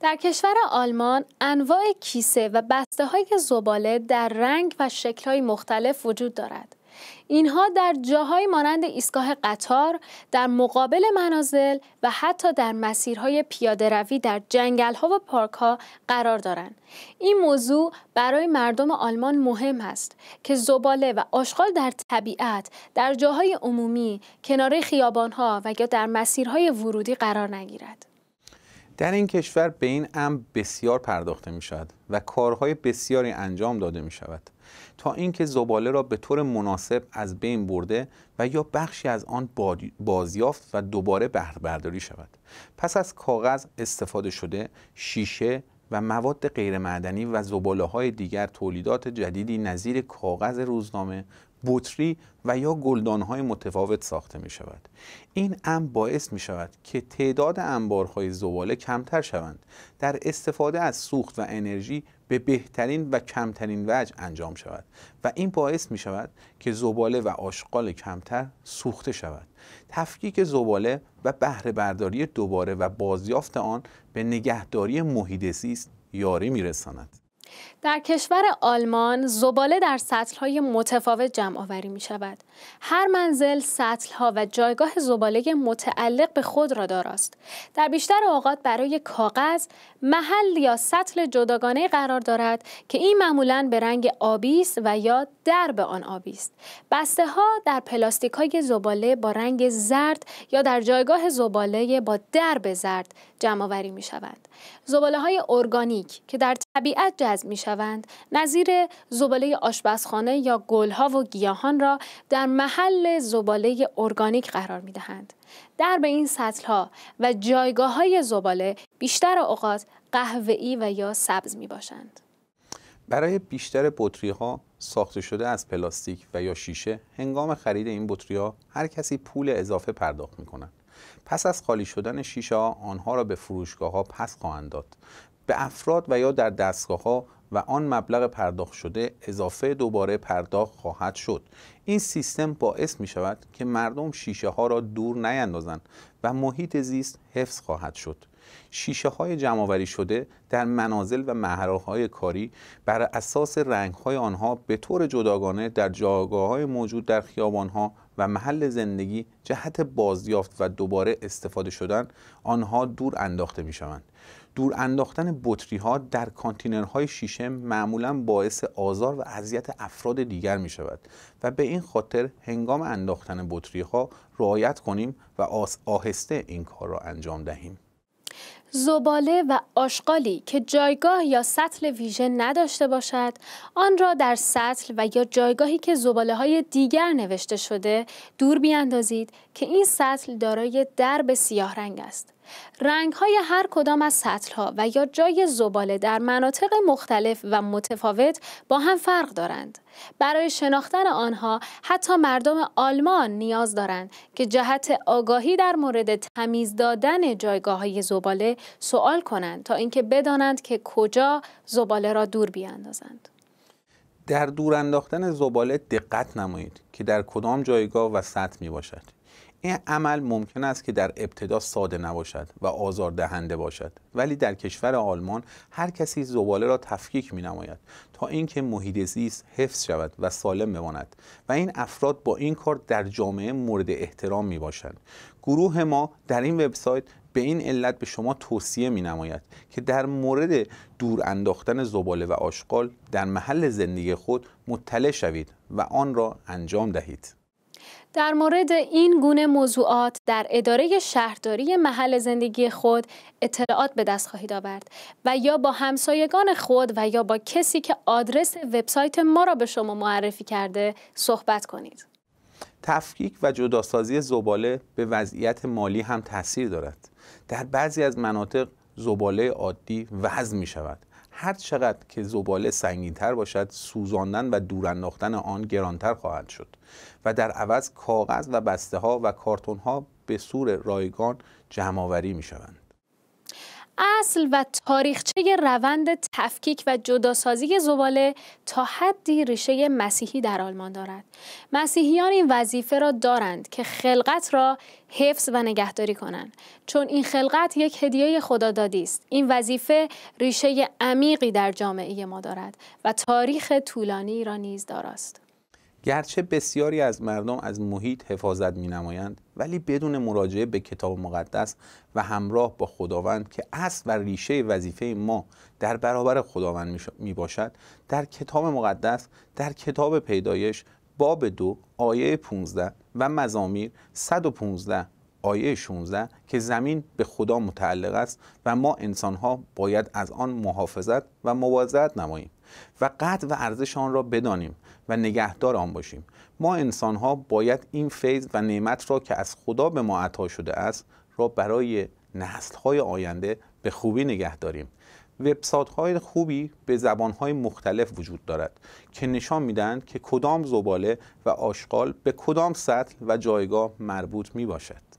در کشور آلمان انواع کیسه و بسته های زباله در رنگ و شکل های مختلف وجود دارد. اینها در جاهای مانند ایستگاه قطار، در مقابل منازل و حتی در مسیرهای پیاده روی در جنگل ها و پارک ها قرار دارند. این موضوع برای مردم آلمان مهم است که زباله و آشغال در طبیعت در جاهای عمومی، کنار خیابان ها و یا در مسیرهای ورودی قرار نگیرد. در این کشور به این امر بسیار پرداخته می شود و کارهای بسیاری انجام داده می شود تا اینکه زباله را به طور مناسب از بین برده و یا بخشی از آن بازیافت و دوباره بهره برداری شود. پس از کاغذ استفاده شده شیشه و مواد غیرمعدنی و زباله های دیگر تولیدات جدیدی نظیر کاغذ روزنامه بطری و یا های متفاوت ساخته می شود. این امر باعث می شود که تعداد انبارهای زباله کمتر شوند در استفاده از سوخت و انرژی به بهترین و کمترین وجه انجام شود و این باعث می شود که زباله و آشغال کمتر سوخته شود تفکیک زباله و بهره برداری دوباره و بازیافت آن به نگهداری محیط زیست یاری می رساند. در کشور آلمان زباله در سطلهای متفاوت جمع آوری می شود. هر منزل سطلها و جایگاه زباله متعلق به خود را داراست. در بیشتر اوقات برای کاغذ محل یا سطل جداگانه قرار دارد که این معمولا به رنگ آبی است و یا درب آن آبی است. بسته ها در پلاستیک های زباله با رنگ زرد یا در جایگاه زباله با درب زرد جمع آوری می شود. زباله های ارگانیک که در طبیعت جذب می شوند نظیر زباله آشپزخانه یا گلها و گیاهان را در محل زباله ارگانیک قرار می دهند. در به این سطل ها و جایگاه های زباله بیشتر اوقات قهوه‌ای و یا سبز می باشند. برای بیشتر بطری ها ساخته شده از پلاستیک و یا شیشه هنگام خرید این بطری ها هر کسی پول اضافه پرداخت می کنند. پس از خالی شدن شیشه ها آنها را به فروشگاه ها پس خواهند داد به افراد و یا در دستگاه ها و آن مبلغ پرداخت شده اضافه دوباره پرداخت خواهد شد. این سیستم باعث می شود که مردم شیشه ها را دور نیندازند و محیط زیست حفظ خواهد شد. شیشه های جمعآوری شده در منازل و محراهای کاری بر اساس رنگ های آنها به طور جداگانه در جاگاه های موجود در خیابان ها و محل زندگی جهت بازیافت و دوباره استفاده شدن آنها دور انداخته می شوند. دور انداختن بطری ها در کانتینرهای شیشه معمولا باعث آزار و اذیت افراد دیگر می شود و به این خاطر هنگام انداختن بطری ها رعایت کنیم و آهسته این کار را انجام دهیم. زباله و آشغالی که جایگاه یا سطل ویژه نداشته باشد آن را در سطل و یا جایگاهی که زباله های دیگر نوشته شده دور بیاندازید که این سطل دارای درب سیاه رنگ است. رنگ های هر کدام از سطل ها و یا جای زباله در مناطق مختلف و متفاوت با هم فرق دارند. برای شناختن آنها حتی مردم آلمان نیاز دارند که جهت آگاهی در مورد تمیز دادن جایگاه های زباله سوال کنند تا اینکه بدانند که کجا زباله را دور بیاندازند. در دور انداختن زباله دقت نمایید که در کدام جایگاه و سطح می باشد. این عمل ممکن است که در ابتدا ساده نباشد و آزار دهنده باشد ولی در کشور آلمان هر کسی زباله را تفکیک می نماید تا اینکه محیط زیست حفظ شود و سالم بماند و این افراد با این کار در جامعه مورد احترام می باشند گروه ما در این وبسایت به این علت به شما توصیه می نماید که در مورد دور انداختن زباله و آشغال در محل زندگی خود مطلع شوید و آن را انجام دهید. در مورد این گونه موضوعات در اداره شهرداری محل زندگی خود اطلاعات به دست خواهید آورد و یا با همسایگان خود و یا با کسی که آدرس وبسایت ما را به شما معرفی کرده صحبت کنید. تفکیک و جداسازی زباله به وضعیت مالی هم تاثیر دارد. در بعضی از مناطق زباله عادی وزن می شود هر چقدر که زباله سنگینتر باشد سوزاندن و دور انداختن آن گرانتر خواهد شد و در عوض کاغذ و بسته ها و کارتون ها به صور رایگان جمع آوری می شوند. اصل و تاریخچه روند تفکیک و جداسازی زباله تا حدی ریشه مسیحی در آلمان دارد. مسیحیان این وظیفه را دارند که خلقت را حفظ و نگهداری کنند چون این خلقت یک هدیه خدادادی است. این وظیفه ریشه عمیقی در جامعه ما دارد و تاریخ طولانی را نیز داراست. گرچه بسیاری از مردم از محیط حفاظت می نمایند ولی بدون مراجعه به کتاب مقدس و همراه با خداوند که اصل و ریشه وظیفه ما در برابر خداوند می باشد در کتاب مقدس در کتاب پیدایش باب دو آیه 15 و مزامیر 115 آیه 16 که زمین به خدا متعلق است و ما انسانها باید از آن محافظت و مواظبت نماییم و قدر و ارزش آن را بدانیم و نگهدار آن باشیم. ما انسان ها باید این فیض و نعمت را که از خدا به ما عطا شده است را برای نسل های آینده به خوبی نگه داریم وبسایت های خوبی به زبان های مختلف وجود دارد که نشان می‌دهند که کدام زباله و آشغال به کدام سطح و جایگاه مربوط می باشد